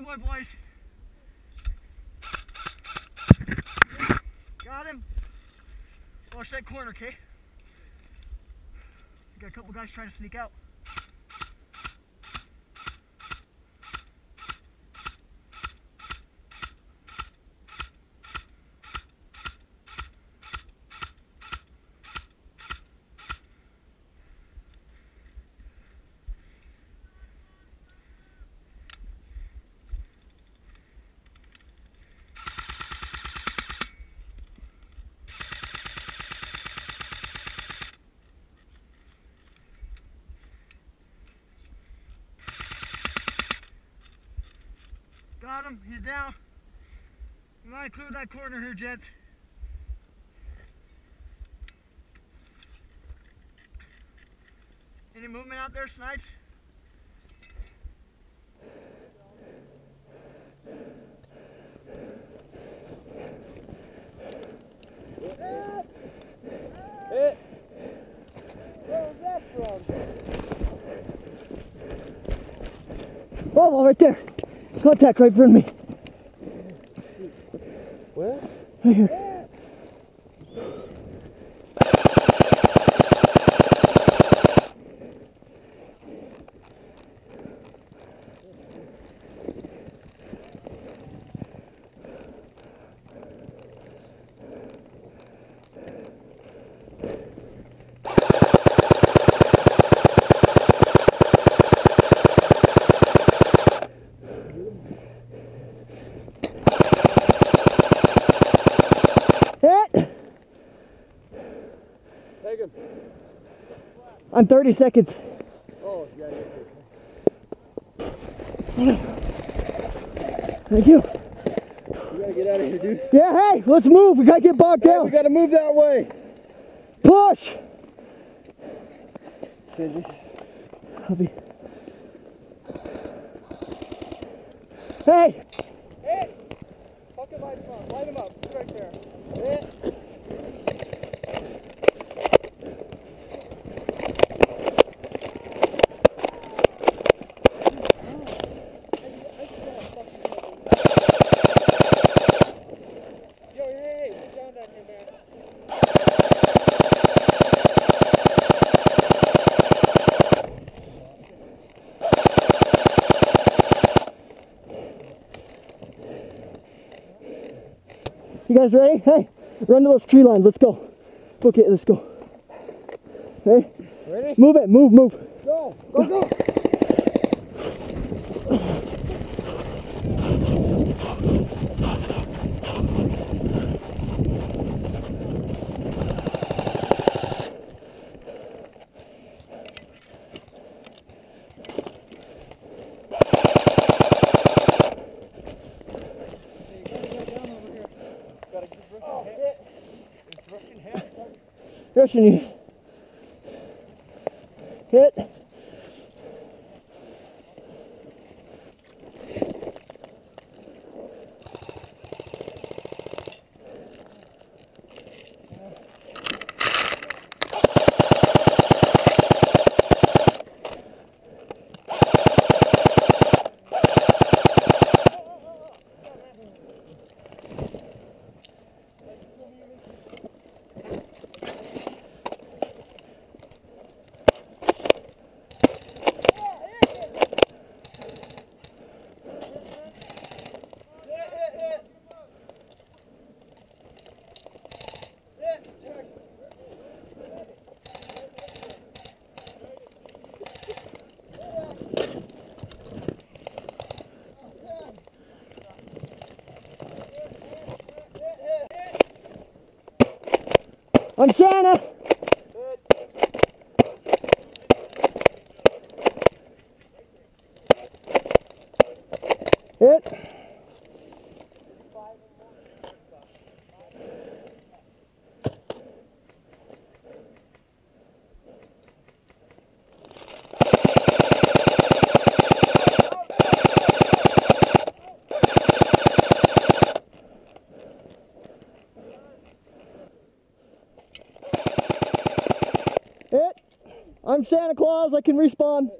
Another one, boys. Got him. Watch that corner, okay? Got a couple guys trying to sneak out. Got. He's down. You want to clear that corner here, Jed? Any movement out there, Snipes? Oh, right there. Contact right in front of me. I'm 30 seconds. Oh, yeah, Thank you. You gotta get out of here, dude. Yeah, hey, let's move. We gotta get bogged Hey, down. we gotta move that way. Push! Kenzie. Copy. Hey! Hey! Fucking light him up. Light him up. He's right there. Hey. You guys ready? Hey, run to those tree lines. Let's go. Okay, let's go. Hey, Ready? move it. Move, move. Go! Go, go! Russian you. Hit. On Shanna. Hit. I'm Santa Claus. I can respawn.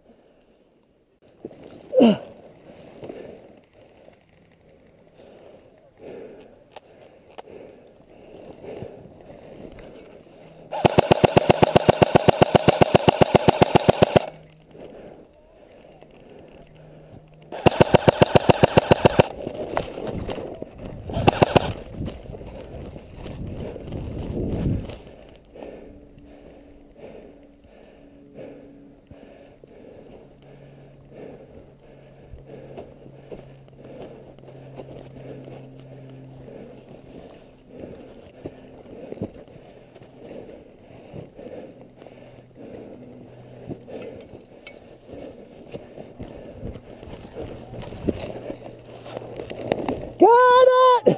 Got it!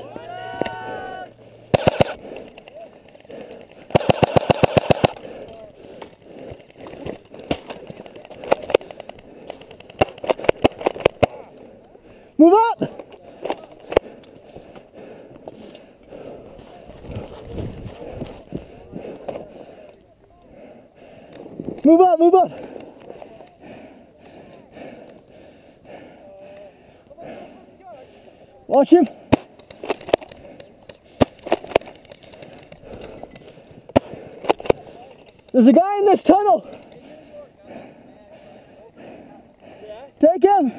Move up! Move up, move up! Watch him. There's a guy in this tunnel. Take him.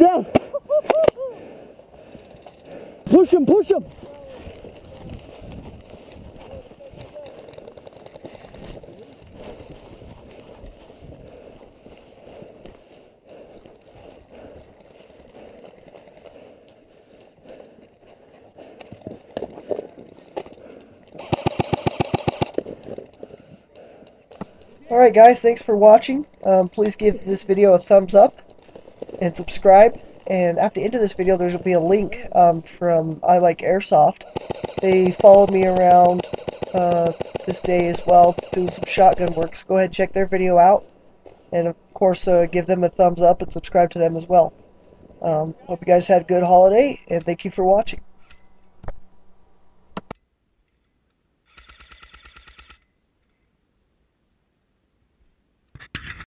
Down. Push him. Push him. Alright guys, thanks for watching. Um, please give this video a thumbs up and subscribe. And at the end of this video, there will be a link um, from I Like Airsoft. They followed me around uh, this day as well, doing some shotgun work. So go ahead and check their video out. And of course, uh, give them a thumbs up and subscribe to them as well. Um, hope you guys had a good holiday, and thank you for watching.